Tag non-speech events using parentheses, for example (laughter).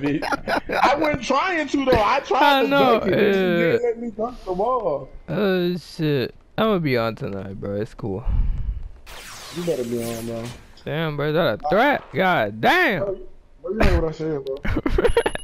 I wasn't trying to though. I tried I to know, dunk it. They uh, didn't let me dunk the ball. Oh shit. I'm gonna be on tonight, bro. It's cool. You better be on, bro. Damn, bro. Is that a threat? God damn. Bro, you know what I said, bro. (laughs)